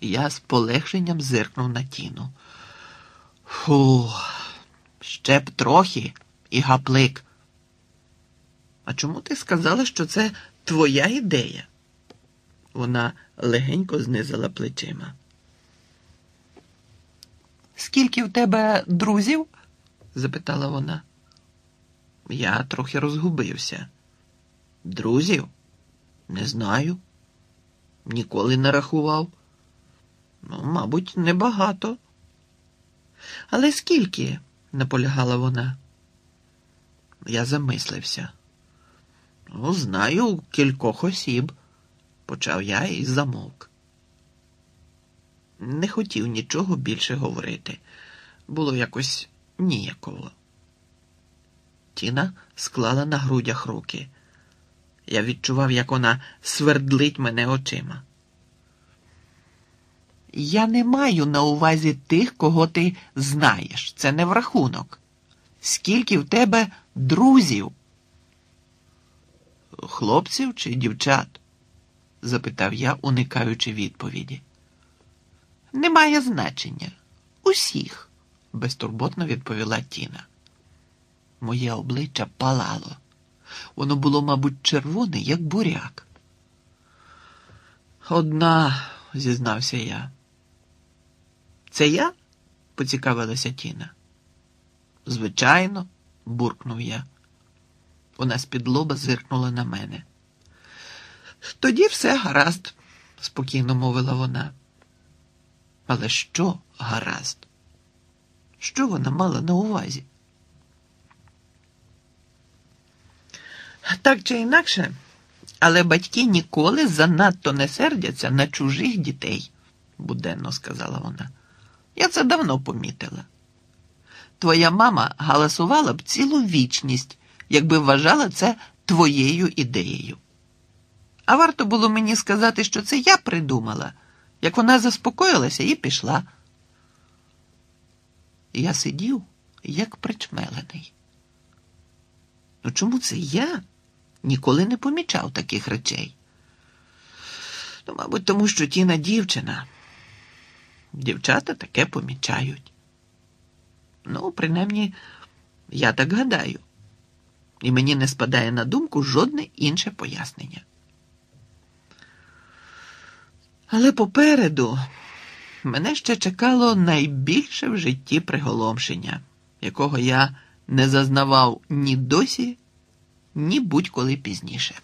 Я з полегшенням зиркнув на тіну. Фу, ще б трохи і гаплик. А чому ти сказала, що це твоя ідея? Вона легенько знизила плечима. Скільки в тебе друзів? запитала вона. Я трохи розгубився. Друзів? Не знаю. Ніколи не рахував. Мабуть, небагато. Але скільки? наполягала вона. Я замислився. Ну, знаю кількох осіб, почав я і замовк. Не хотів нічого більше говорити. Було якось ніяково. Тіна склала на грудях руки. Я відчував, як вона свердлить мене очима. Я не маю на увазі тих, кого ти знаєш. Це не в рахунок. Скільки в тебе друзів? Хлопців чи дівчат? запитав я, уникаючи відповіді. Немає значення. Усіх, безтурботно відповіла Тіна. Моє обличчя палало. Воно було, мабуть, червоне, як буряк. Одна, зізнався я. Це я? поцікавилася Тіна. Звичайно, буркнув я. Вона з-під лоба зиркнула на мене. Тоді все гаразд, спокійно мовила вона. Але що гаразд? Що вона мала на увазі? Так чи інакше, але батьки ніколи занадто не сердяться на чужих дітей, буденно сказала вона. Я це давно помітила. Твоя мама галасувала б цілу вічність, якби вважала це твоєю ідеєю. А варто було мені сказати, що це я придумала, як вона заспокоїлася і пішла. Я сидів, як причмелений. Ну чому це я ніколи не помічав таких речей? Ну, мабуть, тому що Тіна дівчина. Дівчата таке помічають. Ну, принаймні, я так гадаю, і мені не спадає на думку жодне інше пояснення. Але попереду мене ще чекало найбільше в житті приголомшення, якого я не зазнавав ні досі, ні будь-коли пізніше.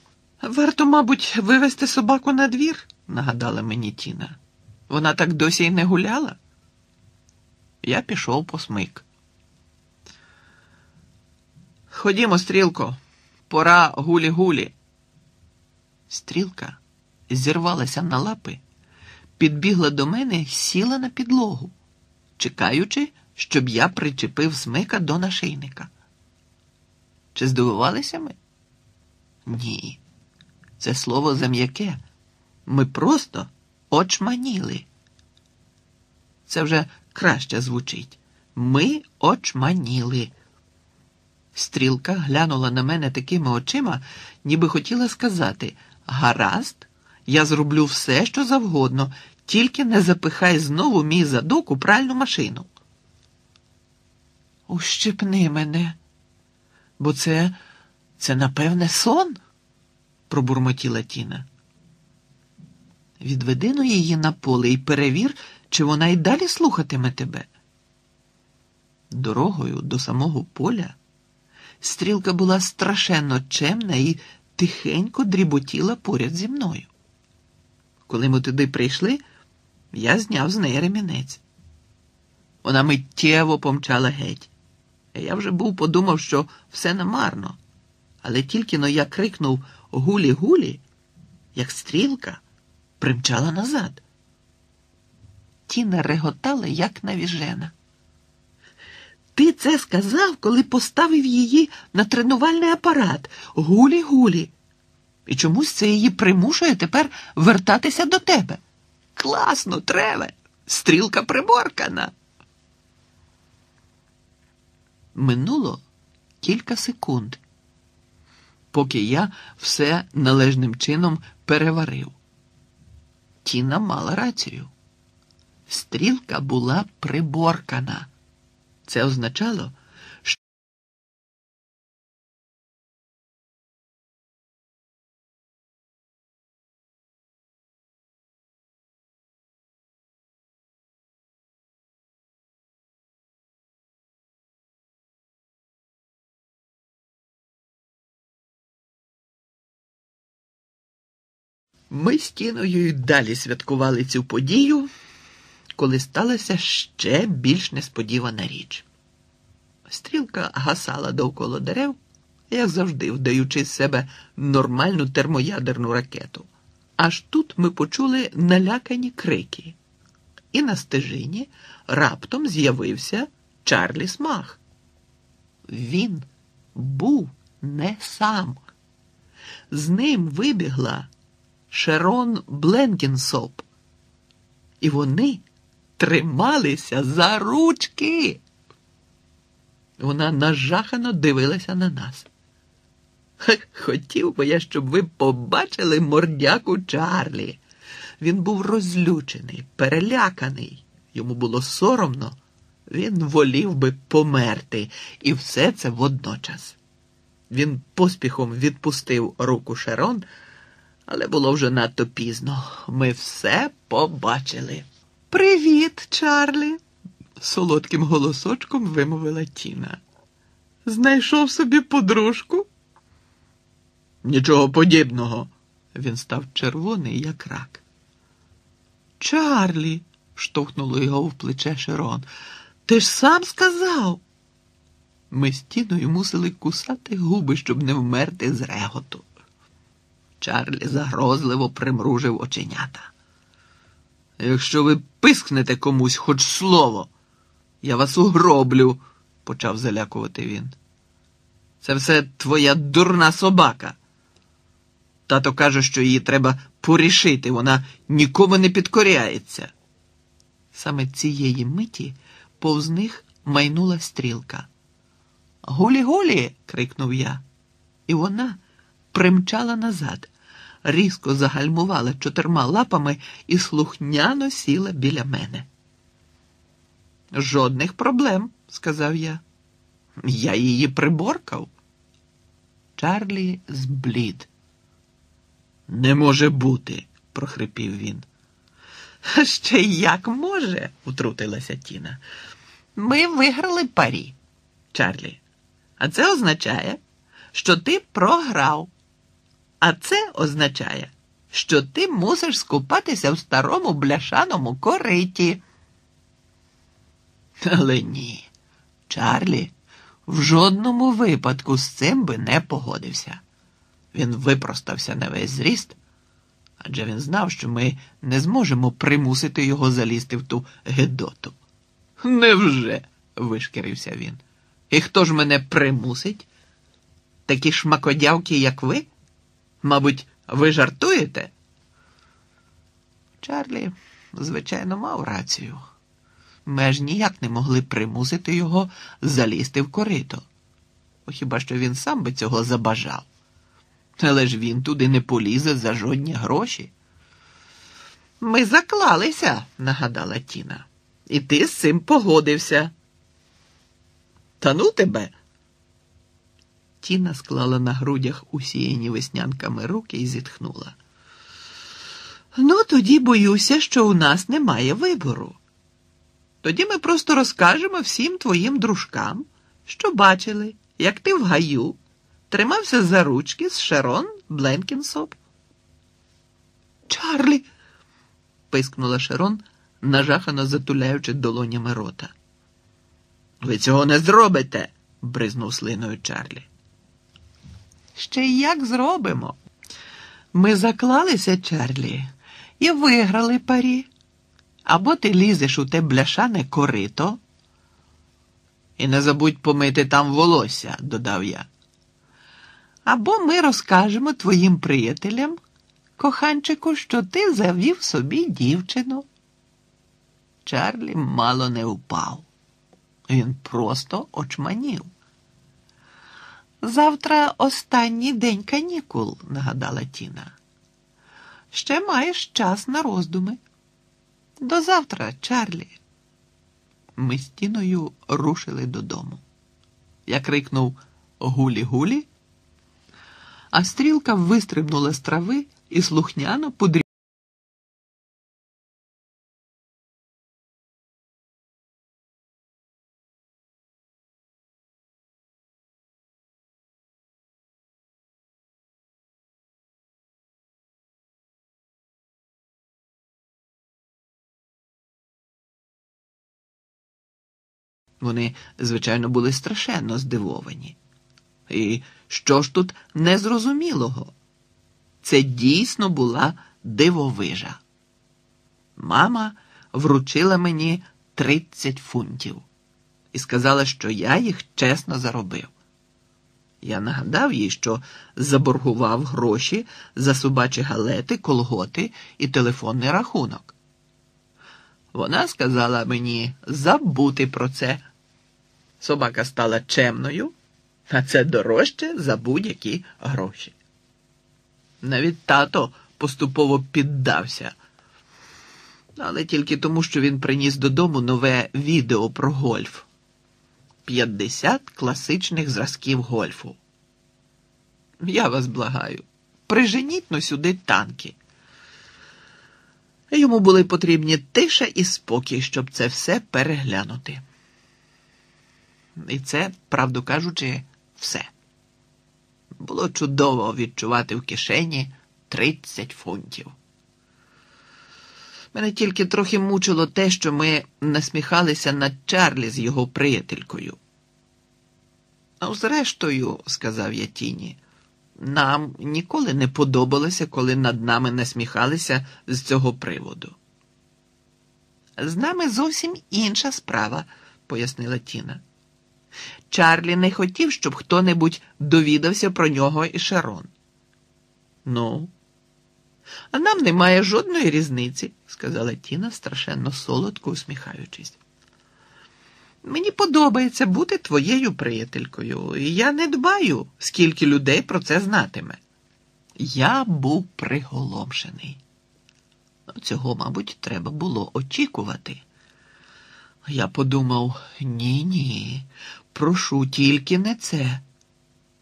Варто, мабуть, вивести собаку на двір, нагадала мені Тіна. Вона так досі й не гуляла. Я пішов по смик. Ходімо, стрілко, пора гулі-гулі. Стрілка зірвалася на лапи, підбігла до мене і сіла на підлогу, чекаючи, щоб я причепив смика до нашийника. Чи здивувалися ми? Ні. Це слово зам'яке. Ми просто очманіли. Це вже краще звучить. Ми очманіли. Стрілка глянула на мене такими очима, ніби хотіла сказати: гаразд, я зроблю все, що завгодно, тільки не запихай знову мій задок у пральну машину. Ущипни мене, бо це, це, напевне, сон, пробурмотіла Тіна. Відведи ну її на поле і перевір, чи вона й далі слухатиме тебе. Дорогою до самого поля стрілка була страшенно чемна і тихенько дріботіла поряд зі мною. Коли ми туди прийшли, я зняв з неї ремінець. Вона миттєво помчала геть. Я вже був подумав, що все намарно, але тільки но я крикнув гулі-гулі, як стрілка примчала назад. Тіна реготала, як навіжена. Ти це сказав, коли поставив її на тренувальний апарат гулі-гулі. І чомусь це її примушує тепер вертатися до тебе. Класно, треве, стрілка приборкана. Минуло кілька секунд, поки я все належним чином переварив. Тіна мала рацію. Стрілка була приборкана. Це означало, ми з Тіною й далі святкували цю подію, коли сталася ще більш несподівана річ. Стрілка гасала довкола дерев, як завжди, вдаючи з себе нормальну термоядерну ракету. Аж тут ми почули налякані крики, і на стежині раптом з'явився Чарлі Смах. Він був не сам. З ним вибігла Шерон Бленкінсоп. І вони трималися за ручки. Вона нажахано дивилася на нас. Хотів би я, щоб ви побачили мордяку Чарлі. Він був розлючений, переляканий. Йому було соромно. Він волів би померти, і все це водночас. Він поспіхом відпустив руку Шерон, але було вже надто пізно. Ми все побачили. Привіт, Чарлі, солодким голосочком вимовила Тіна. Знайшов собі подружку? Нічого подібного. Він став червоний, як рак. Чарлі, штовхнуло його в плече Шерон. Ти ж сам сказав. Ми з Тіною мусили кусати губи, щоб не вмерти з реготу. Чарлі загрозливо примружив оченята. Якщо ви пискнете комусь хоч слово, я вас угроблю, почав залякувати він. Це все твоя дурна собака. Тато каже, що її треба порішити, вона нікому не підкоряється. Саме цієї миті повз них майнула стрілка. Гулі-гулі. крикнув я, і вона примчала назад, різко загальмувала чотирма лапами і слухняно сіла біля мене. Жодних проблем, сказав я. Я її приборкав. Чарлі зблід. Не може бути, прохрипів він. Ще як може, утрутилася Тіна. Ми виграли парі, Чарлі. А це означає, що ти програв. А це означає, що ти мусиш скупатися в старому бляшаному кориті. Але ні, Чарлі в жодному випадку з цим би не погодився. Він випростався на весь зріст, адже він знав, що ми не зможемо примусити його залізти в ту гедоту. Невже? вишкірився він. І хто ж мене примусить? Такі шмакодявки, як ви? Мабуть, ви жартуєте? Чарлі, звичайно, мав рацію. Ми аж ніяк не могли примусити його залізти в корито. Хіба що він сам би цього забажав. Але ж він туди не полізе за жодні гроші. Ми заклалися, нагадала Тіна, і ти з цим погодився. Та ну тебе. Тіна склала на грудях усіяні веснянками руки і зітхнула. Ну, тоді боюся, що у нас немає вибору. Тоді ми просто розкажемо всім твоїм дружкам, що бачили, як ти в гаю тримався за ручки з Шерон Бленкінсоп. Чарлі. пискнула Шерон, нажахано затуляючи долонями рота. Ви цього не зробите, бризнув слиною Чарлі. Ще як зробимо? Ми заклалися, Чарлі, і виграли парі. Або ти лізеш у те бляшане корито. І не забудь помити там волосся, додав я. Або ми розкажемо твоїм приятелям, коханчику, що ти завів собі дівчину. Чарлі мало не впав. Він просто очманів. Завтра останній день канікул, нагадала Тіна. Ще маєш час на роздуми. До завтра, Чарлі. Ми з Тіною рушили додому. Я крикнув гулі-гулі, а стрілка вистрибнула з трави і слухняно подрі. Вони, звичайно, були страшенно здивовані. І що ж тут незрозумілого? Це дійсно була дивовижа. Мама вручила мені 30 фунтів і сказала, що я їх чесно заробив. Я нагадав їй, що заборгував гроші за собачі галети, колготи і телефонний рахунок. Вона сказала мені забути про це. Собака стала чемною, а це дорожче за будь-які гроші. Навіть тато поступово піддався, але тільки тому, що він приніс додому нове відео про гольф. 50 класичних зразків гольфу. Я вас благаю, приженіть но сюди танки. Йому були потрібні тиша і спокій, щоб це все переглянути. І це, правду кажучи, все. Було чудово відчувати в кишені 30 фунтів. Мене тільки трохи мучило те, що ми насміхалися над Чарлі з його приятелькою. Ну, зрештою, сказав я тіні, нам ніколи не подобалося, коли над нами насміхалися з цього приводу. З нами зовсім інша справа, пояснила Тіна. Чарлі не хотів, щоб хто-небудь довідався про нього і Шарон. Ну, а нам немає жодної різниці, сказала Тіна, страшенно солодко усміхаючись. Мені подобається бути твоєю приятелькою, і я не дбаю, скільки людей про це знатиме. Я був приголомшений. Цього, мабуть, треба було очікувати. Я подумав: ні, ні, прошу тільки не це,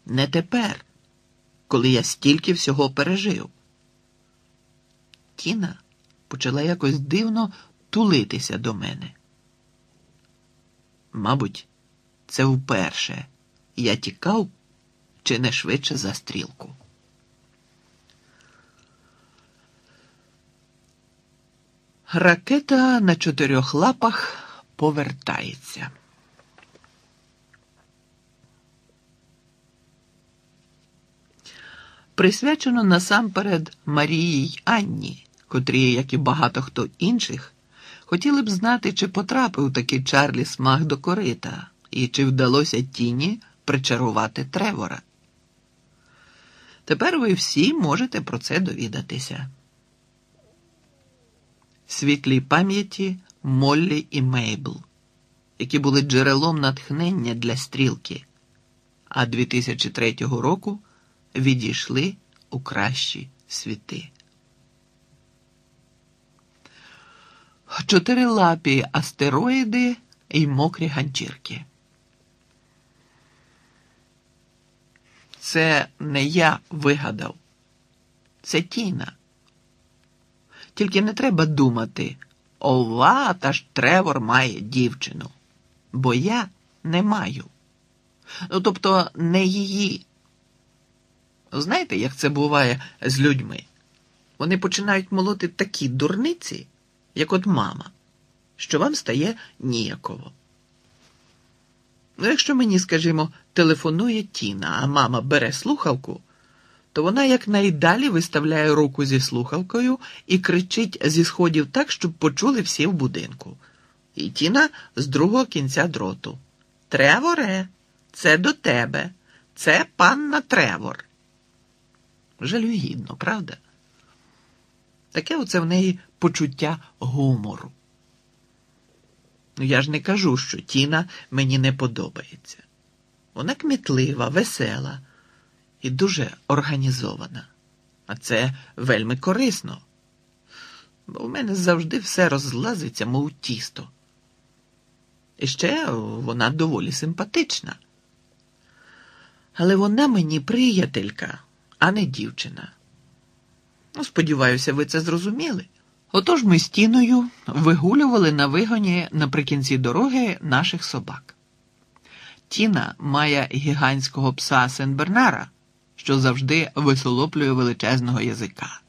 не тепер, коли я стільки всього пережив. Тіна почала якось дивно тулитися до мене. Мабуть, це вперше я тікав чи не швидше за стрілку. Ракета на чотирьох лапах повертається. Присвячено насамперед Марії й Анні, котрі, як і багато хто інших, хотіли б знати, чи потрапив таки Чарлі смах до корита, і чи вдалося тіні причарувати Тревора. Тепер ви всі можете про це довідатися. Світлій пам'яті Моллі і Мейбл, які були джерелом натхнення для стрілки, а 2003 року відійшли у кращі світи. Чотирилапі астероїди і мокрі ганчірки. Це не я вигадав, це Тіна. Тільки не треба думати, ова, та ж Тревор має дівчину, бо я не маю. Ну, тобто не її. Знаєте, як це буває з людьми? Вони починають молоти такі дурниці, як от мама, що вам стає ніяково. Ну, якщо мені, скажімо, телефонує Тіна, а мама бере слухавку, то вона якнайдалі виставляє руку зі слухавкою і кричить зі сходів так, щоб почули всі в будинку. І Тіна з другого кінця дроту. Треворе, це до тебе, це панна Тревор. Жалюгідно, правда? Таке оце в неї почуття гумору. Ну, я ж не кажу, що Тіна мені не подобається. Вона кмітлива, весела і дуже організована. А це вельми корисно. бо в мене завжди все розлазиться, мов тісто. І ще вона доволі симпатична. Але вона мені приятелька, а не дівчина. Ну, сподіваюся, ви це зрозуміли. Отож ми з тіною вигулювали на вигоні наприкінці дороги наших собак. Тіна має гігантського пса Сен-Бернара, що завжди висолоплює величезного язика.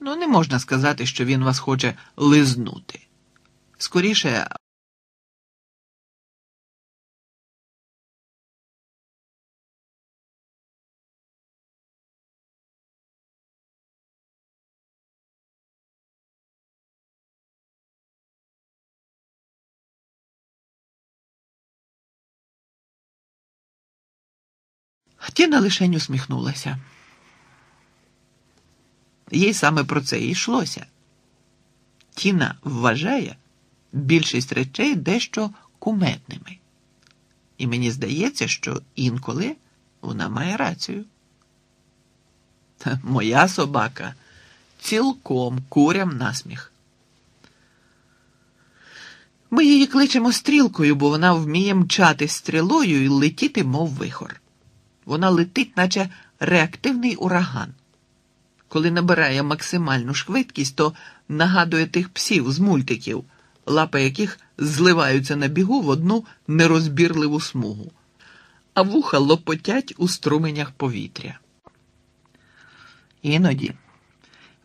Ну, не можна сказати, що він вас хоче лизнути. Скоріше, Тіна лишень усміхнулася. Їй саме про це і йшлося. Тіна вважає більшість речей дещо куметними. І мені здається, що інколи вона має рацію. Та моя собака цілком курям насміх. Ми її кличемо стрілкою, бо вона вміє мчати стрілою і летіти, мов вихор. Вона летить, наче реактивний ураган. Коли набирає максимальну швидкість, то нагадує тих псів з мультиків, лапи яких зливаються на бігу в одну нерозбірливу смугу, а вуха лопотять у струменях повітря. Іноді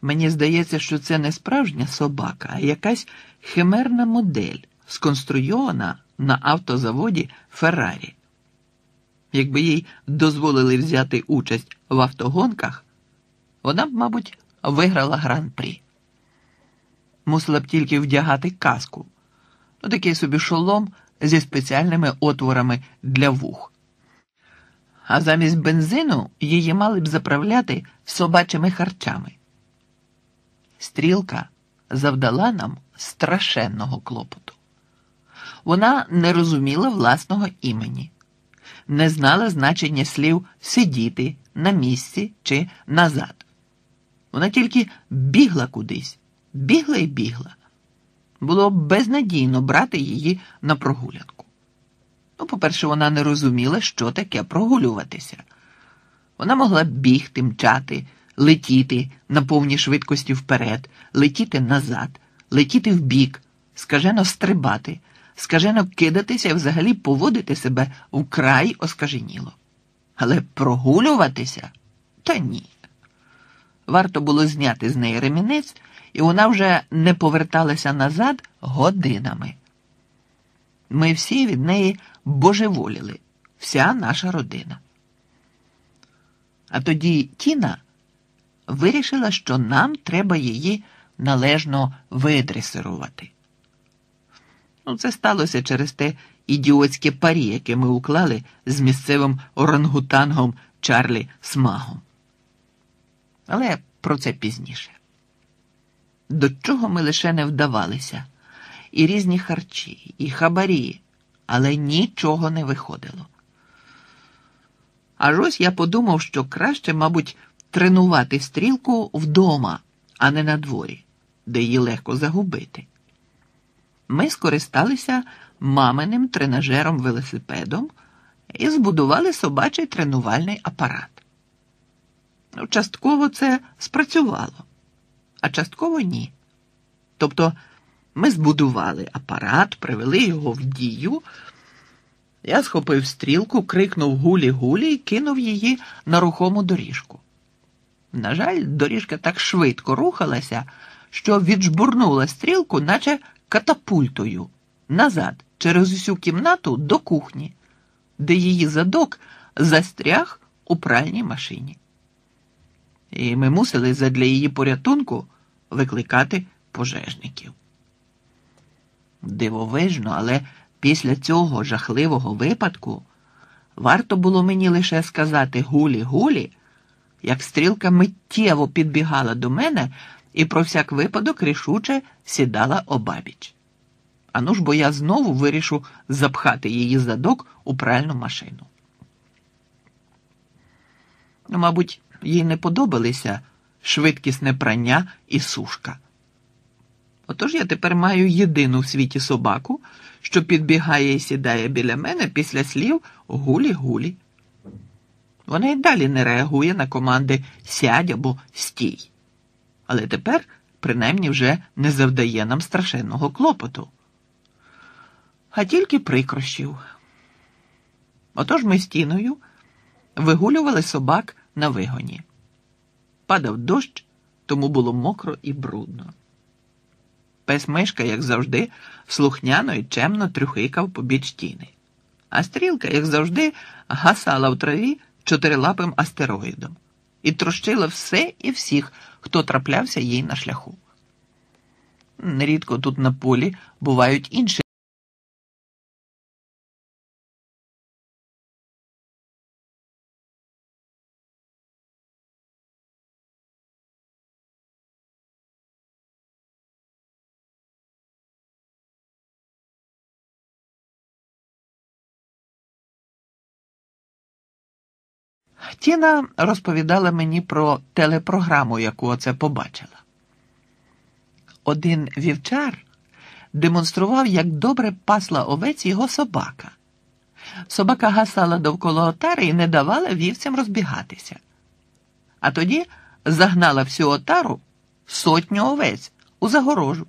мені здається, що це не справжня собака, а якась химерна модель, сконструйована на автозаводі Феррарі. Якби їй дозволили взяти участь в автогонках, вона б, мабуть, виграла гран-прі. Мусила б тільки вдягати каску, ну такий собі шолом зі спеціальними отворами для вух. А замість бензину її мали б заправляти собачими харчами. Стрілка завдала нам страшенного клопоту. Вона не розуміла власного імені не знала значення слів сидіти на місці чи назад. Вона тільки бігла кудись, бігла і бігла. Було безнадійно брати її на прогулянку. Ну, по-перше, вона не розуміла, що таке прогулюватися. Вона могла бігти, мчати, летіти на повній швидкості вперед, летіти назад, летіти вбік, скажено стрибати скажено кидатися і взагалі поводити себе вкрай оскаженіло. Але прогулюватися та ні. Варто було зняти з неї ремінець, і вона вже не поверталася назад годинами. Ми всі від неї божеволіли, вся наша родина. А тоді Тіна вирішила, що нам треба її належно видресирувати. Ну, це сталося через те ідіотське парі, яке ми уклали з місцевим орангутангом Чарлі Смагом. Але про це пізніше. До чого ми лише не вдавалися, і різні харчі, і хабарі, але нічого не виходило. Аж ось я подумав, що краще, мабуть, тренувати стрілку вдома, а не на дворі, де її легко загубити ми скористалися маминим тренажером велосипедом і збудували собачий тренувальний апарат. Ну, частково це спрацювало, а частково ні. Тобто ми збудували апарат, привели його в дію. Я схопив стрілку, крикнув гулі-гулі і кинув її на рухому доріжку. На жаль, доріжка так швидко рухалася, що віджбурнула стрілку, наче катапультою назад через усю кімнату до кухні, де її задок застряг у пральній машині. І ми мусили задля її порятунку викликати пожежників. Дивовижно, але після цього жахливого випадку варто було мені лише сказати гулі-гулі, як стрілка миттєво підбігала до мене і про всяк випадок рішуче сідала обабіч. Ану ж бо я знову вирішу запхати її задок у пральну машину. Ну, мабуть, їй не подобалися швидкісне прання і сушка. Отож я тепер маю єдину в світі собаку, що підбігає і сідає біля мене після слів гулі-гулі. Вона й далі не реагує на команди сядь або стій. Але тепер, принаймні, вже не завдає нам страшенного клопоту, а тільки прикрощів. Отож ми стіною вигулювали собак на вигоні. Падав дощ, тому було мокро і брудно. Пес мишка, як завжди, слухняно і чемно трюхикав побіч тіни, а стрілка, як завжди, гасала в траві чотирилапим астероїдом і трощила все і всіх, хто траплявся їй на шляху. Нерідко тут на полі бувають інші. Тіна розповідала мені про телепрограму, яку оце побачила. Один вівчар демонстрував, як добре пасла овець його собака. Собака гасала довкола отари і не давала вівцям розбігатися. А тоді загнала всю отару сотню овець у загорожу.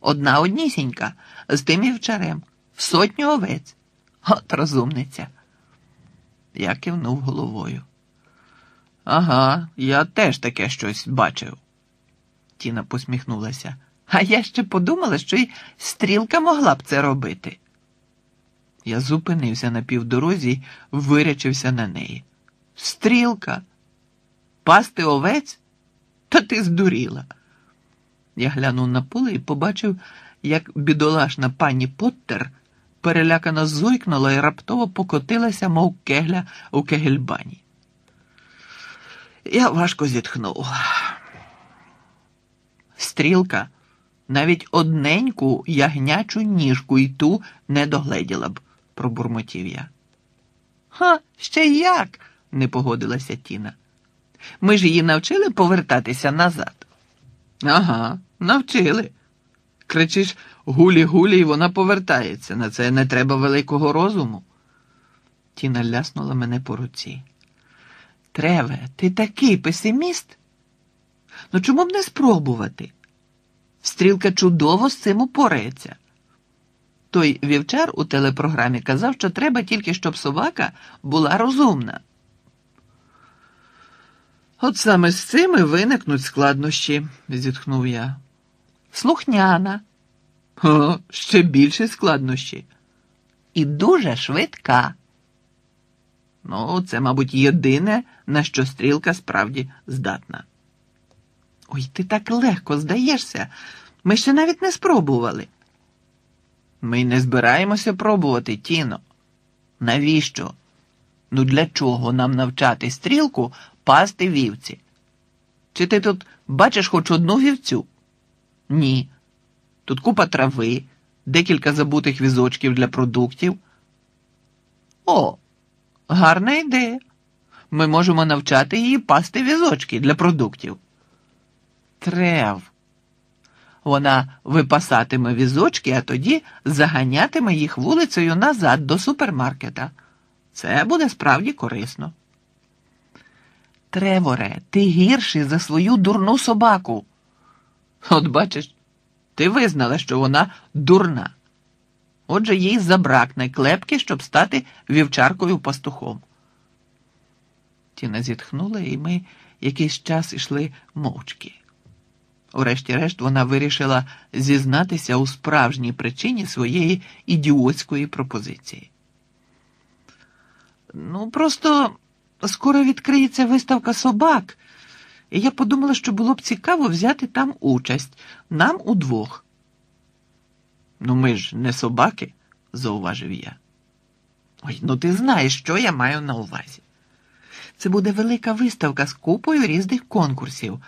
Одна однісінька з тим вівчарем, в сотню овець. От розумниця. Я кивнув головою. Ага, я теж таке щось бачив. Тіна посміхнулася. А я ще подумала, що й стрілка могла б це робити. Я зупинився на півдорозі й вирячився на неї. Стрілка, пасти овець? Та ти здуріла. Я глянув на поле і побачив, як бідолашна пані Поттер перелякано зойкнула і раптово покотилася, мов кегля у кегельбані. Я важко зітхнув. Стрілка навіть одненьку ягнячу ніжку і ту не догледіла б, пробурмотів я. Ха, ще як? не погодилася Тіна. Ми ж її навчили повертатися назад. Ага, навчили. Кричиш гулі-гулі, і вона повертається. На це не треба великого розуму. Тіна ляснула мене по руці. Треве, ти такий песиміст? Ну чому б не спробувати? Стрілка чудово з цим упорається. Той вівчар у телепрограмі казав, що треба тільки, щоб собака була розумна. От саме з цим виникнуть складнощі, зітхнув я. Слухняна. О, ще більше складнощі. І дуже швидка. Ну, це, мабуть, єдине, на що стрілка справді здатна. Ой, ти так легко здаєшся. Ми ще навіть не спробували. Ми не збираємося пробувати, Тіно. Навіщо? Ну для чого нам навчати стрілку пасти вівці? Чи ти тут бачиш хоч одну вівцю? Ні. Тут купа трави, декілька забутих візочків для продуктів. О, гарна ідея. Ми можемо навчати її пасти візочки для продуктів. Трев. Вона випасатиме візочки, а тоді заганятиме їх вулицею назад до супермаркета. Це буде справді корисно. Треворе, ти гірший за свою дурну собаку. От бачиш, ти визнала, що вона дурна. Отже, їй забракне клепки, щоб стати вівчаркою пастухом. Тіна зітхнула, і ми якийсь час ішли мовчки. Урешті-решт вона вирішила зізнатися у справжній причині своєї ідіотської пропозиції. Ну, просто скоро відкриється виставка собак, і я подумала, що було б цікаво взяти там участь нам удвох. Ну, ми ж не собаки, зауважив я. Ой, ну ти знаєш, що я маю на увазі. Це буде велика виставка з купою різних конкурсів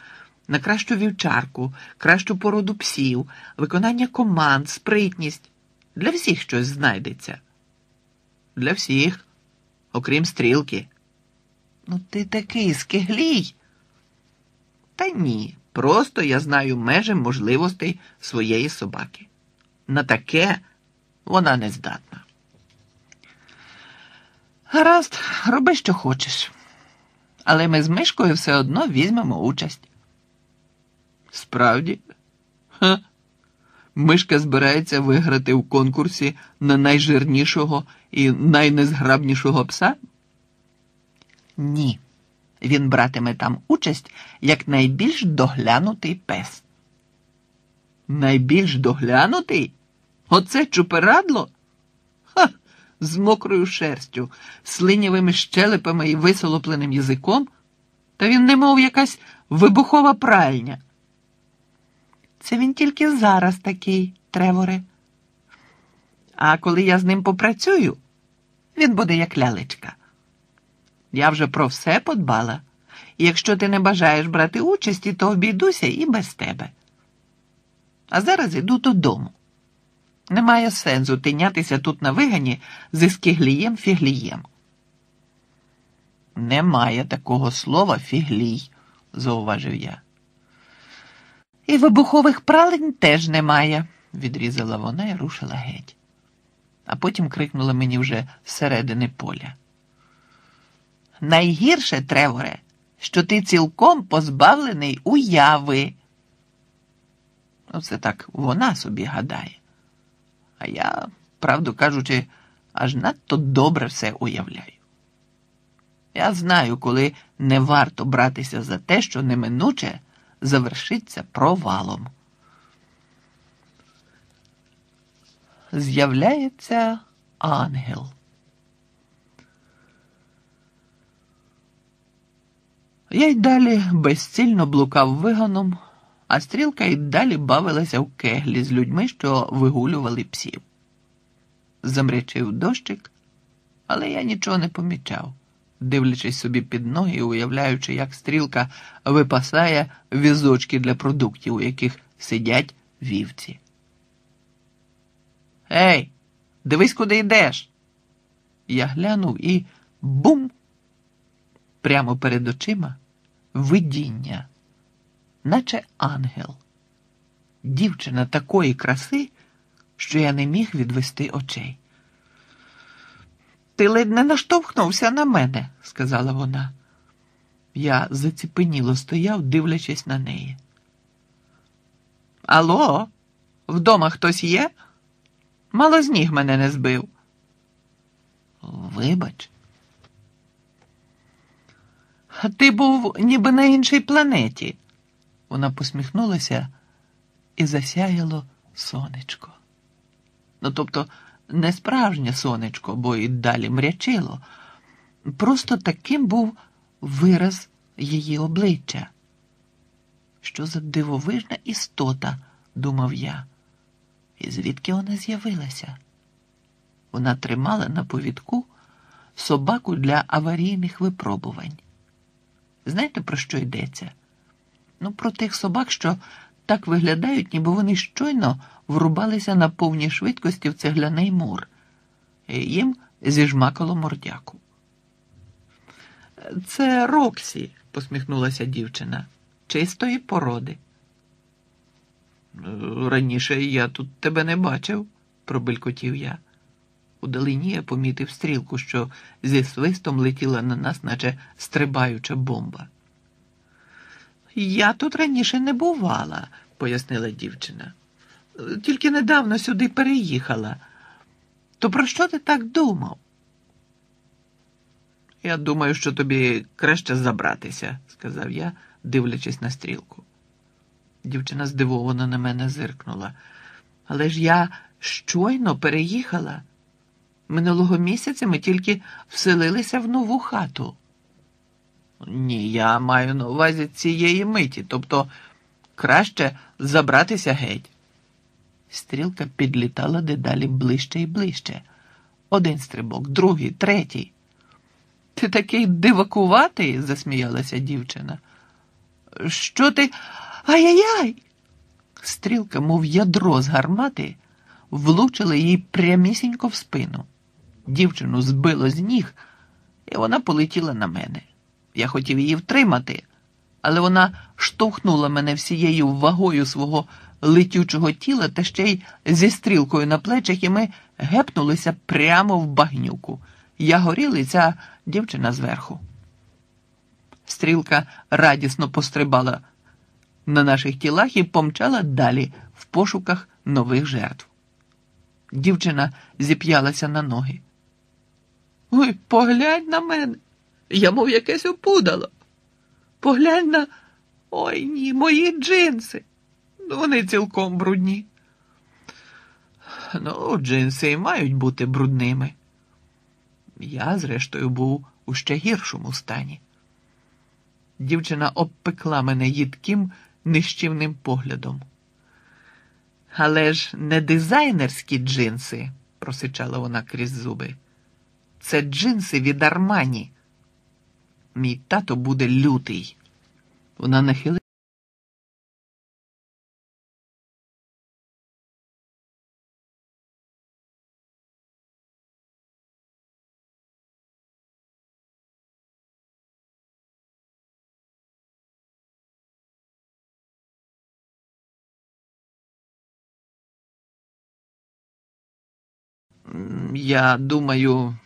на кращу вівчарку, кращу породу псів, виконання команд, спритність. Для всіх щось знайдеться. Для всіх, окрім стрілки. Ну, ти такий скиглій. Та ні, просто я знаю межі можливостей своєї собаки. На таке вона не здатна. Гаразд, роби, що хочеш. Але ми з Мишкою все одно візьмемо участь. Справді? Ха. Мишка збирається виграти в конкурсі на найжирнішого і найнезграбнішого пса? Ні. Він братиме там участь як найбільш доглянутий пес. Найбільш доглянутий? Оце чуперадло? Ха! З мокрою шерстю, слинявими щелепами і висолопленим язиком, та він немов якась вибухова пральня. Це він тільки зараз такий, Треворе. А коли я з ним попрацюю, він буде як лялечка. Я вже про все подбала. Якщо ти не бажаєш брати участі, то обійдуся і без тебе. А зараз іду додому. Немає сенсу тинятися тут на вигані зі скиглієм фіглієм. Немає такого слова фіглій, зауважив я. І вибухових пралень теж немає, відрізала вона і рушила геть. А потім крикнула мені вже зсередини поля. Найгірше, Треворе, що ти цілком позбавлений уяви. Оце так вона собі гадає. А я, правду кажучи, аж надто добре все уявляю. Я знаю, коли не варто братися за те, що неминуче завершиться провалом. З'являється ангел. Я й далі безцільно блукав виганом, а стрілка й далі бавилася в кеглі з людьми, що вигулювали псів. Замрячив дощик, але я нічого не помічав, дивлячись собі під ноги і уявляючи, як стрілка випасає візочки для продуктів, у яких сидять вівці. Ей, дивись, куди йдеш. Я глянув і бум! Прямо перед очима видіння, наче ангел, дівчина такої краси, що я не міг відвести очей. Ти ледь не наштовхнувся на мене, сказала вона. Я заціпеніло стояв, дивлячись на неї. Алло, вдома хтось є? Мало з ніг мене не збив. Вибач. Ти був ніби на іншій планеті. Вона посміхнулася і засяяло сонечко. Ну, тобто, не справжнє сонечко, бо і далі мрячило. Просто таким був вираз її обличчя. Що за дивовижна істота, думав я, і звідки вона з'явилася? Вона тримала на повідку собаку для аварійних випробувань. Знаєте, про що йдеться? Ну, про тих собак, що так виглядають, ніби вони щойно врубалися на повній швидкості в цегляний мур. І Їм зіжмакало мордяку. Це Роксі, посміхнулася дівчина, чистої породи. Раніше я тут тебе не бачив, пробелькотів я. Удалині я помітив стрілку, що зі свистом летіла на нас, наче стрибаюча бомба. Я тут раніше не бувала, пояснила дівчина. Тільки недавно сюди переїхала. То про що ти так думав? Я думаю, що тобі краще забратися, сказав я, дивлячись на стрілку. Дівчина здивовано на мене зиркнула. Але ж я щойно переїхала. Минулого місяця ми тільки вселилися в нову хату. Ні, я маю на увазі цієї миті, тобто краще забратися геть. Стрілка підлітала дедалі ближче і ближче. Один стрибок, другий, третій. Ти такий дивакуватий, засміялася дівчина. Що ти. Ай-яй-яй! Стрілка, мов ядро з гармати, влучила їй прямісінько в спину. Дівчину збило з ніг, і вона полетіла на мене. Я хотів її втримати, але вона штовхнула мене всією вагою свого летючого тіла та ще й зі стрілкою на плечах, і ми гепнулися прямо в багнюку. Я горіла, і ця дівчина зверху. Стрілка радісно пострибала на наших тілах і помчала далі в пошуках нових жертв. Дівчина зіп'ялася на ноги. Ой, поглянь на мене. Я мов якесь опудало. Поглянь на. Ой ні, мої джинси. Ну, Вони цілком брудні. Ну, джинси і мають бути брудними. Я, зрештою, був у ще гіршому стані. Дівчина обпекла мене їдким, нищівним поглядом. Але ж не дизайнерські джинси, просичала вона крізь зуби. Це джинси від Армані. Мій тато буде лютий. Вона нахилила. Я думаю,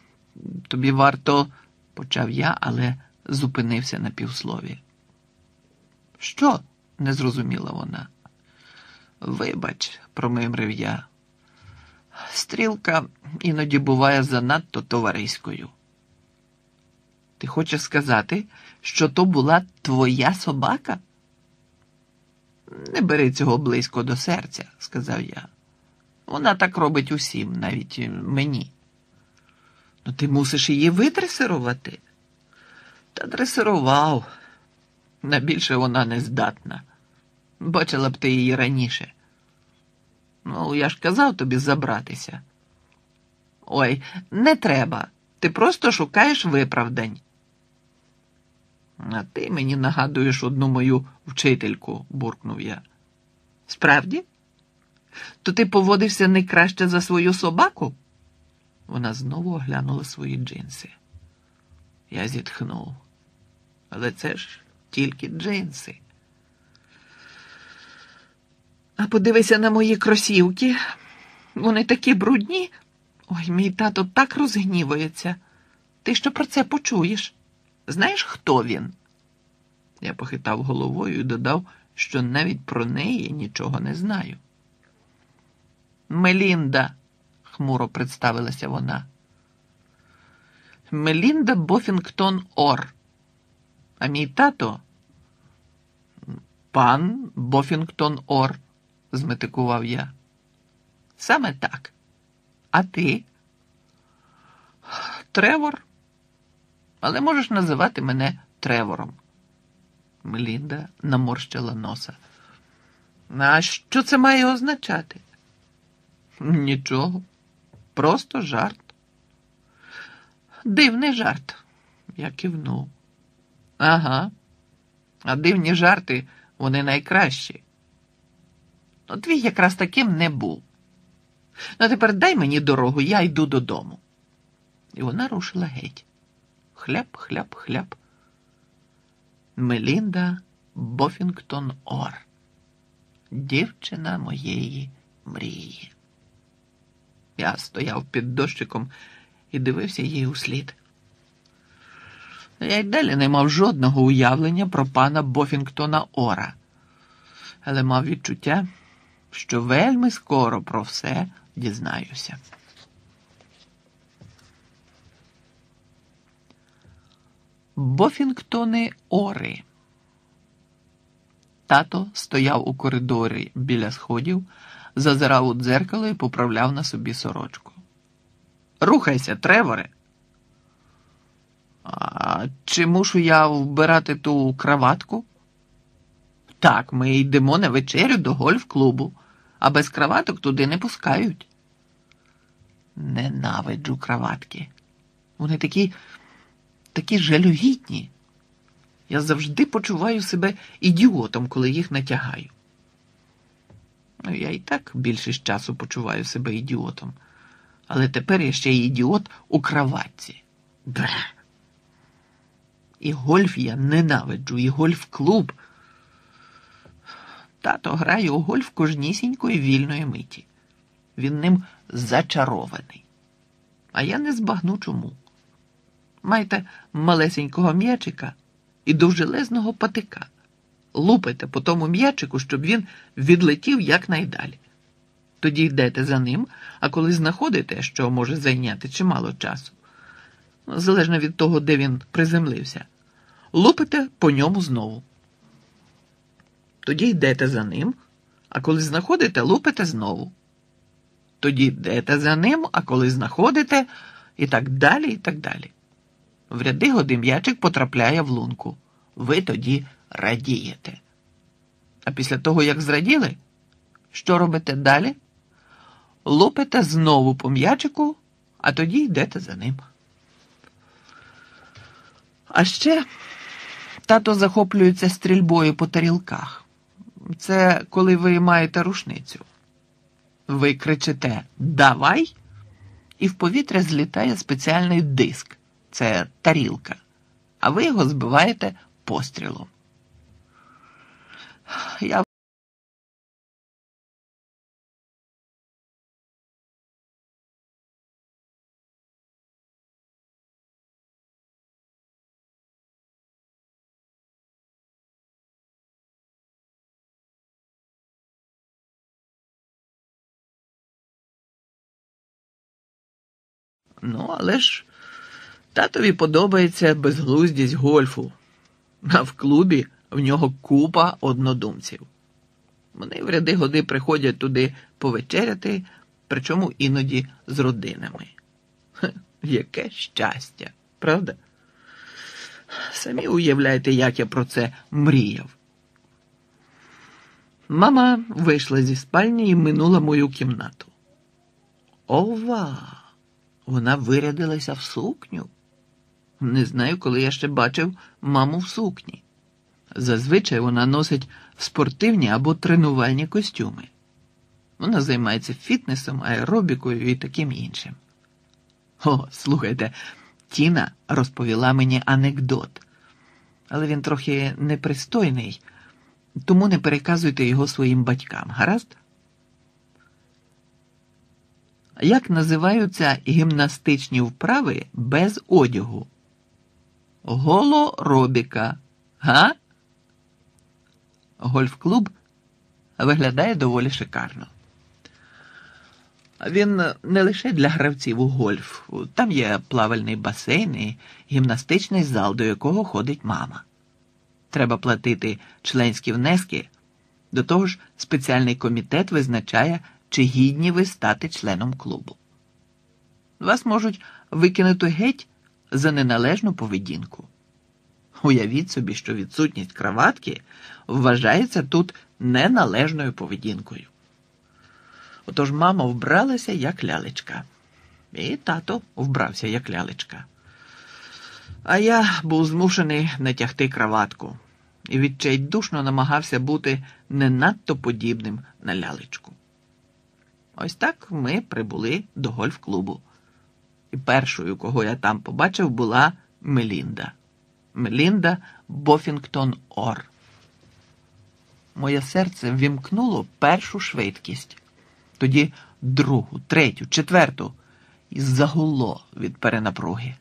тобі варто, почав я, але зупинився на півслові. Що? не зрозуміла вона. Вибач, промимрив я. Стрілка іноді буває занадто товариською. Ти хочеш сказати, що то була твоя собака? Не бери цього близько до серця, сказав я. Вона так робить усім, навіть мені. Ну, ти мусиш її видресирувати. Та дресирував. На більше вона не здатна. Бачила б ти її раніше. Ну, я ж казав тобі забратися. Ой, не треба. Ти просто шукаєш виправдань. А ти мені нагадуєш одну мою вчительку, буркнув я. Справді? То ти поводився не краще за свою собаку? Вона знову оглянула свої джинси. Я зітхнув. Але це ж тільки джинси. А подивися на мої кросівки. Вони такі брудні. Ой, мій тато так розгнівається. Ти що про це почуєш? Знаєш, хто він? Я похитав головою і додав, що навіть про неї нічого не знаю. Мелінда, хмуро представилася вона. Мелінда Бофінгтон Ор. А мій тато пан Бофінгтон Ор, зметикував я. Саме так. А ти? Тревор? Але можеш називати мене Тревором. Мелінда наморщила носа. А що це має означати? Нічого, просто жарт. Дивний жарт, я кивнув. Ага, а дивні жарти вони найкращі. Ну, твій якраз таким не був. Ну, тепер дай мені дорогу, я йду додому. І вона рушила геть. Хляп, хляп, хляп. Мелінда Бофінгтон Ор, дівчина моєї мрії. Я стояв під дощиком і дивився їй услід. Я й далі не мав жодного уявлення про пана Бофінгтона Ора, але мав відчуття, що вельми скоро про все дізнаюся. Бофінгтони Ори. Тато стояв у коридорі біля сходів, зазирав у дзеркало і поправляв на собі сорочку. Рухайся, Треворе. А чи мушу я вбирати ту краватку? Так, ми йдемо на вечерю до гольф-клубу, а без краваток туди не пускають. Ненавиджу краватки. Вони такі, такі жалюгідні. Я завжди почуваю себе ідіотом, коли їх натягаю. Я і так більшість часу почуваю себе ідіотом. Але тепер я ще й ідіот у краватці. Бре. І гольф я ненавиджу, і гольф-клуб. Тато грає у гольф кожнісінької вільної миті. Він ним зачарований. А я не збагну чому. Майте малесенького м'ячика і довжелезного патика. Лупайте по тому м'ячику, щоб він відлетів якнайдалі. Тоді йдете за ним, а коли знаходите, що може зайняти чимало часу, залежно від того, де він приземлився, лупите по ньому знову. Тоді йдете за ним, а коли знаходите, лупите знову. Тоді йдете за ним, а коли знаходите, і так далі, і так далі. В ряди годи м'ячик потрапляє в лунку. Ви тоді радієте. А після того, як зраділи, що робите далі? Лупите знову по м'ячику, а тоді йдете за ним. А ще тато захоплюється стрільбою по тарілках. Це коли ви маєте рушницю. Ви кричите Давай, і в повітря злітає спеціальний диск це тарілка, а ви його збиваєте пострілом. Я Ну, але ж татові подобається безглуздість гольфу, а в клубі в нього купа однодумців. Вони в ряди годи приходять туди повечеряти, причому іноді з родинами. Хе, яке щастя, правда? Самі уявляєте, як я про це мріяв. Мама вийшла зі спальні і минула мою кімнату. Ова! Вона вирядилася в сукню. Не знаю, коли я ще бачив маму в сукні. Зазвичай вона носить спортивні або тренувальні костюми. Вона займається фітнесом, аеробікою і таким іншим. О, слухайте, Тіна розповіла мені анекдот, але він трохи непристойний, тому не переказуйте його своїм батькам, гаразд? Як називаються гімнастичні вправи без одягу? Голоробіка. Га? Гольф-клуб виглядає доволі шикарно. Він не лише для гравців у гольф. Там є плавальний басейн і гімнастичний зал, до якого ходить мама. Треба платити членські внески. До того ж, спеціальний комітет визначає, чи гідні ви стати членом клубу. Вас можуть викинути геть за неналежну поведінку. Уявіть собі, що відсутність краватки вважається тут неналежною поведінкою. Отож мама вбралася як лялечка, і тато вбрався як лялечка. А я був змушений натягти краватку і відчайдушно намагався бути не надто подібним на лялечку. Ось так ми прибули до гольф-клубу. І першою, кого я там побачив, була Мелінда. Мелінда Бофінгтон Ор. Моє серце вімкнуло першу швидкість, тоді другу, третю, четверту, і загуло від перенапруги.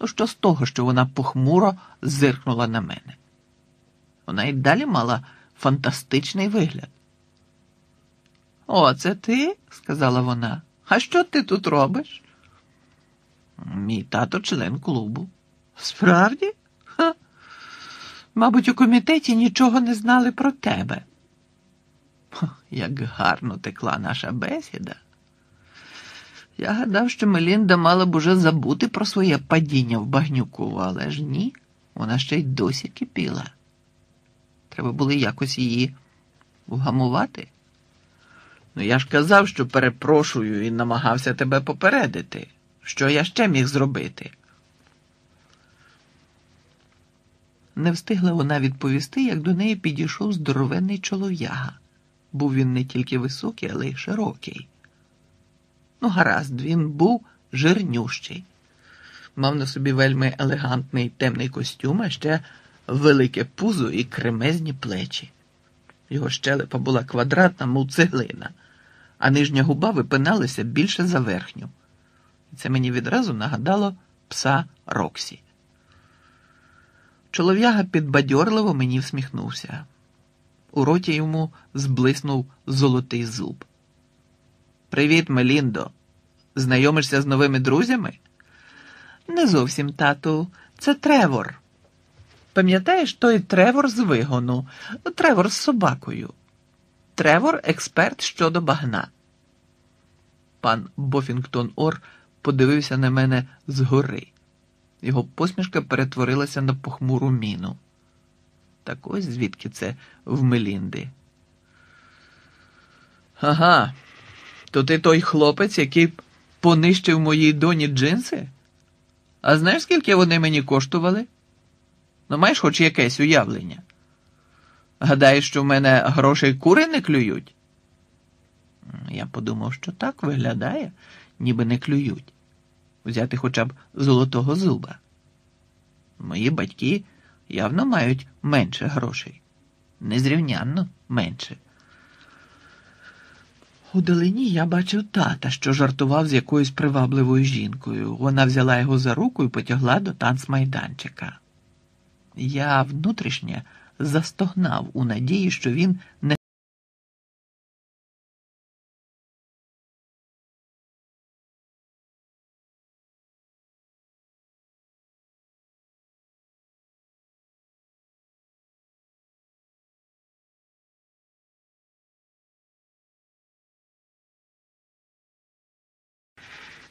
Ну, що з того, що вона похмуро зиркнула на мене? Вона й далі мала фантастичний вигляд. О, це ти? сказала вона. А що ти тут робиш? Мій тато член клубу. Справді? Ха. Мабуть, у комітеті нічого не знали про тебе. Як гарно текла наша бесіда. Я гадав, що Мелінда мала б уже забути про своє падіння в багнюку, але ж ні, вона ще й досі кипіла. Треба було якось її вгамувати. Ну, я ж казав, що перепрошую і намагався тебе попередити. Що я ще міг зробити? Не встигла вона відповісти, як до неї підійшов здоровенний чолов'яга. Був він не тільки високий, але й широкий. Ну, гаразд, він був жирнющий. Мав на собі вельми елегантний темний костюм, а ще велике пузо і кремезні плечі. Його щелепа була квадратна, мов цеглина, а нижня губа випиналася більше за верхню. Це мені відразу нагадало пса Роксі. Чолов'яга підбадьорливо мені всміхнувся. У роті йому зблиснув золотий зуб. Привіт, Меліндо. Знайомишся з новими друзями? Не зовсім, тату, це Тревор. Пам'ятаєш той Тревор з вигону, Тревор з собакою. Тревор експерт щодо багна. Пан Бофінгтон Ор подивився на мене згори. Його посмішка перетворилася на похмуру міну. Так ось звідки це в Мелінди. Ага, то ти той хлопець, який понищив моїй доні джинси? А знаєш, скільки вони мені коштували? Ну, маєш хоч якесь уявлення? Гадаєш, що в мене грошей кури не клюють? Я подумав, що так виглядає, ніби не клюють. Взяти хоча б золотого зуба. Мої батьки явно мають менше грошей. Незрівнянно менше. У долині я бачив тата, що жартував з якоюсь привабливою жінкою. Вона взяла його за руку і потягла до танцмайданчика. Я внутрішнє застогнав у надії, що він не.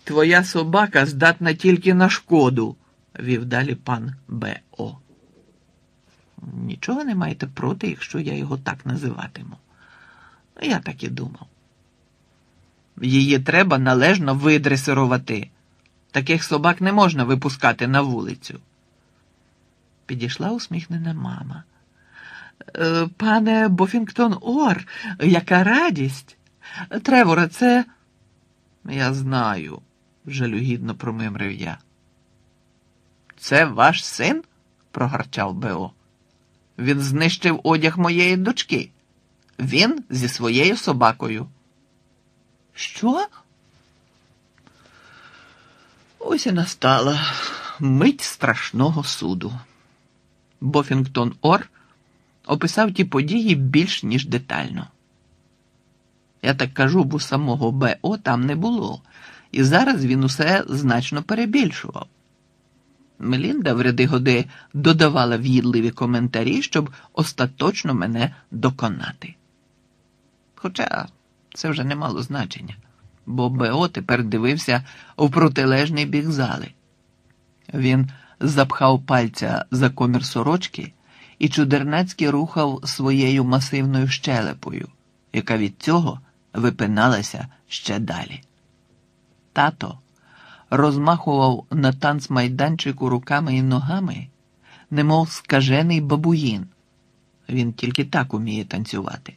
Твоя собака здатна тільки на шкоду, вів далі пан Б.О. Нічого не маєте проти, якщо я його так називатиму. Я так і думав. Її треба належно видресирувати. Таких собак не можна випускати на вулицю. Підійшла усміхнена мама. «Е, Пане Бофінгтон Ор, яка радість. Треворе, це. Я знаю, жалюгідно промимрив я. Це ваш син? прогарчав Бео. Він знищив одяг моєї дочки. Він зі своєю собакою. Що? Ось і настала мить страшного суду. Бофінгтон Ор описав ті події більш ніж детально. Я так кажу, бо самого Б.О. там не було, і зараз він усе значно перебільшував. Мелінда в ряди годи додавала в'їдливі коментарі, щоб остаточно мене доконати. Хоча це вже не мало значення, бо Бео тепер дивився у протилежний бік зали. Він запхав пальця за комір сорочки і чудернацьки рухав своєю масивною щелепою, яка від цього випиналася ще далі. Тато розмахував на танцмайданчику руками і ногами, немов скажений бабуїн. Він тільки так уміє танцювати.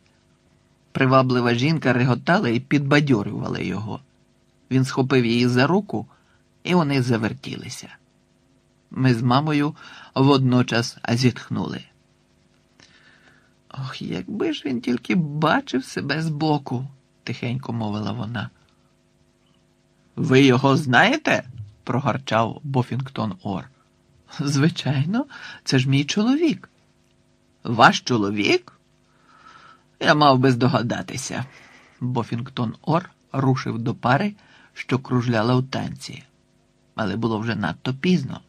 Приваблива жінка реготала і підбадьорювала його. Він схопив її за руку, і вони завертілися. Ми з мамою водночас зітхнули. Ох, якби ж він тільки бачив себе збоку, тихенько мовила вона. Ви його знаєте? прогарчав Бофінгтон Ор. Звичайно, це ж мій чоловік. Ваш чоловік? Я мав би здогадатися. Бофінгтон Ор рушив до пари, що кружляла у танці, але було вже надто пізно.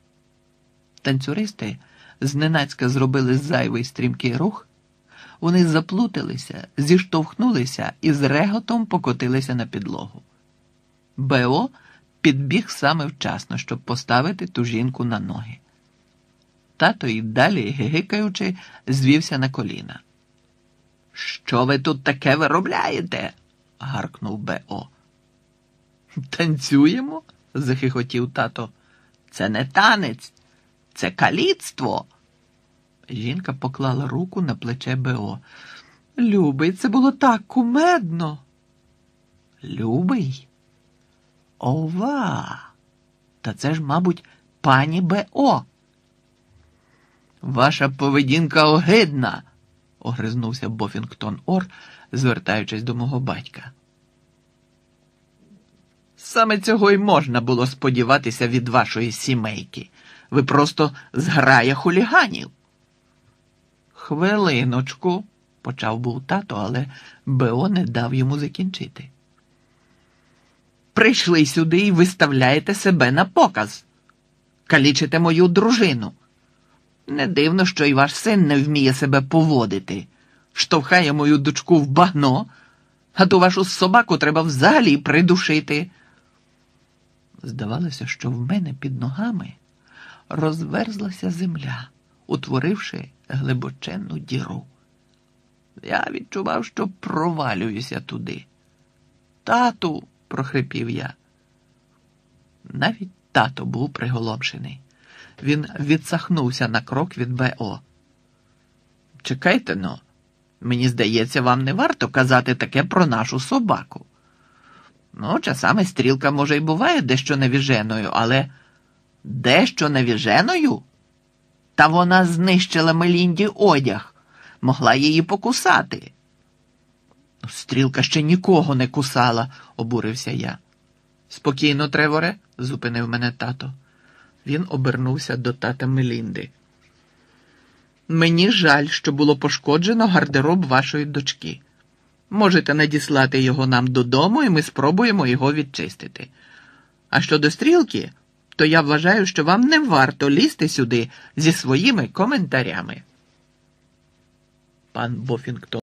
Танцюристи зненацька зробили зайвий стрімкий рух, вони заплуталися, зіштовхнулися і з реготом покотилися на підлогу. Бео підбіг саме вчасно, щоб поставити ту жінку на ноги. Тато й далі, гигикаючи, звівся на коліна. Що ви тут таке виробляєте? гаркнув Бео. Танцюємо? захихотів тато. Це не танець, це каліцтво. Жінка поклала руку на плече Бео. Любий, це було так кумедно. Любий? Ова! Та це ж, мабуть, пані Б.О. Ваша поведінка огидна, огризнувся Бофінгтон Ор, звертаючись до мого батька. Саме цього й можна було сподіватися від вашої сімейки. Ви просто зграя хуліганів. Хвилиночку, почав був тато, але Бео не дав йому закінчити. Прийшли сюди і виставляєте себе на показ. Калічите мою дружину. Не дивно, що і ваш син не вміє себе поводити, штовхає мою дочку в багно, а ту вашу собаку треба взагалі придушити. Здавалося, що в мене під ногами розверзлася земля, утворивши глибоченну діру. Я відчував, що провалююся туди. Тату, прохрипів я. Навіть тато був приголомшений. Він відсахнувся на крок від БО. Чекайте но, мені здається, вам не варто казати таке про нашу собаку. Ну, часами стрілка, може, й буває дещо навіженою, але дещо навіженою? Та вона знищила Мелінді одяг, могла її покусати. Стрілка ще нікого не кусала, обурився я. Спокійно, Треворе, зупинив мене тато. Він обернувся до тата Мелінди. Мені жаль, що було пошкоджено гардероб вашої дочки. Можете надіслати його нам додому, і ми спробуємо його відчистити. А щодо стрілки, то я вважаю, що вам не варто лізти сюди зі своїми коментарями. Пан Бофінгтон.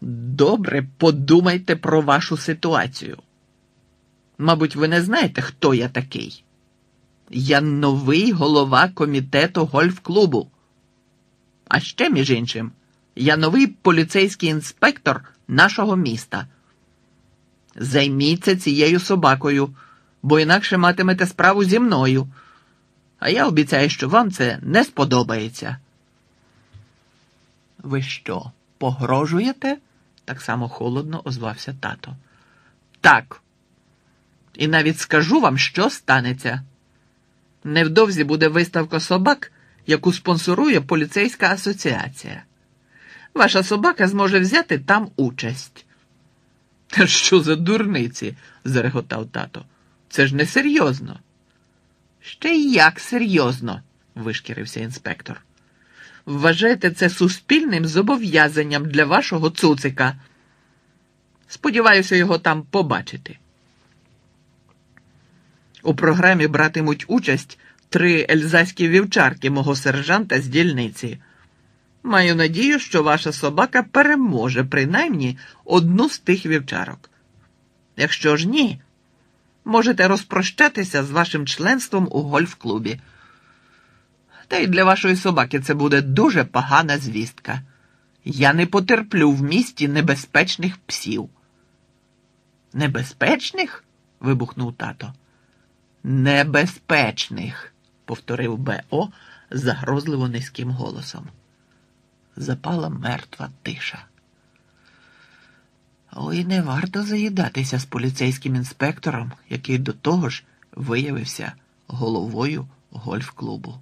Добре подумайте про вашу ситуацію. Мабуть, ви не знаєте, хто я такий. Я новий голова комітету гольф-клубу. А ще, між іншим, я новий поліцейський інспектор нашого міста. Займіться цією собакою, бо інакше матимете справу зі мною. А я обіцяю, що вам це не сподобається. Ви що, погрожуєте? Так само холодно озвався тато. Так. І навіть скажу вам, що станеться. Невдовзі буде виставка собак, яку спонсорує поліцейська асоціація. Ваша собака зможе взяти там участь. Та що за дурниці? зареготав тато. Це ж не серйозно. Ще як серйозно, вишкірився інспектор. Вважайте це суспільним зобов'язанням для вашого цуцика. Сподіваюся його там побачити. У програмі братимуть участь три ельзаські вівчарки мого сержанта з дільниці. Маю надію, що ваша собака переможе принаймні одну з тих вівчарок. Якщо ж ні, можете розпрощатися з вашим членством у гольф-клубі. Та й для вашої собаки це буде дуже погана звістка. Я не потерплю в місті небезпечних псів. Небезпечних? вибухнув тато. Небезпечних, повторив Б.О. загрозливо низьким голосом. Запала мертва тиша. Ой, не варто заїдатися з поліцейським інспектором, який до того ж виявився головою гольф-клубу.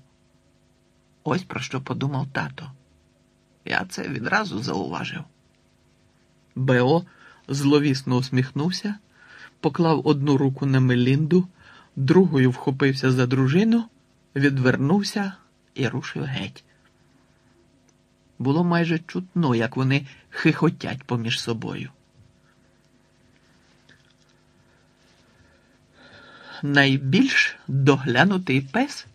Ось про що подумав тато. Я це відразу зауважив. Бео зловісно усміхнувся, поклав одну руку на Мелінду, другою вхопився за дружину, відвернувся і рушив геть. Було майже чутно, як вони хихотять поміж собою. Найбільш доглянутий пес.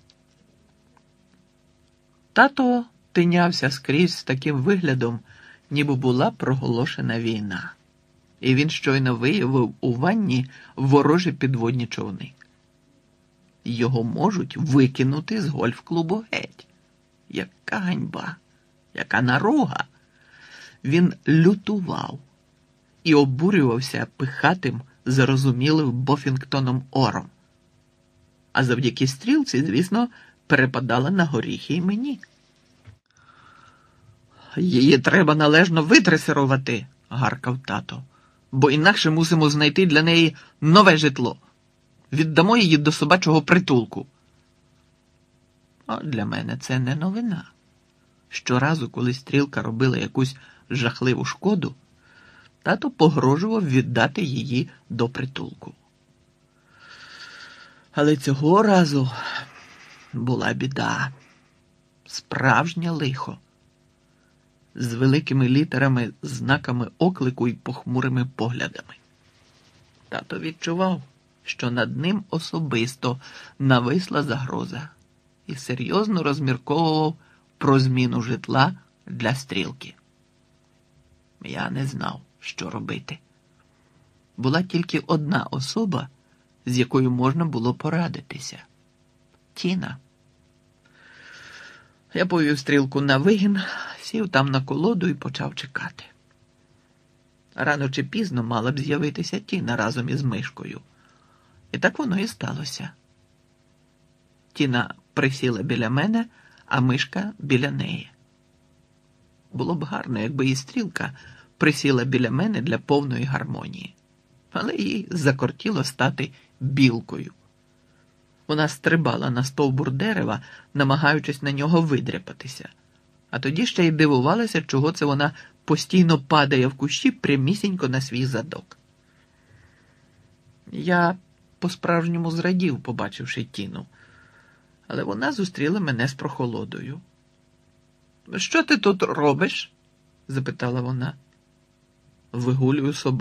Тато тинявся скрізь з таким виглядом, ніби була проголошена війна, і він щойно виявив у ванні ворожі підводні човни. Його можуть викинути з гольф-клубу геть. Яка ганьба, яка наруга. Він лютував, і обурювався пихатим, зарозумілим Бофінгтоном Ором. А завдяки стрілці, звісно, перепадала на горіхи й мені. Її треба належно витресирувати, гаркав тато, бо інакше мусимо знайти для неї нове житло. Віддамо її до собачого притулку. А для мене це не новина. Щоразу, коли стрілка робила якусь жахливу шкоду, тато погрожував віддати її до притулку. Але цього разу була біда, справжнє лихо, з великими літерами, знаками оклику і похмурими поглядами. Тато відчував, що над ним особисто нависла загроза і серйозно розмірковував про зміну житла для стрілки. Я не знав, що робити. Була тільки одна особа, з якою можна було порадитися Тіна. Я повів стрілку на вигін, сів там на колоду і почав чекати. Рано чи пізно мала б з'явитися Тіна разом із мишкою. І так воно і сталося. Тіна присіла біля мене, а мишка біля неї. Було б гарно, якби і стрілка присіла біля мене для повної гармонії, але їй закортіло стати білкою. Вона стрибала на стовбур дерева, намагаючись на нього видряпатися, а тоді ще й дивувалася, чого це вона постійно падає в кущі прямісінько на свій задок. Я по-справжньому зрадів, побачивши тіну, але вона зустріла мене з прохолодою. Що ти тут робиш? запитала вона. Вигулюю собаку.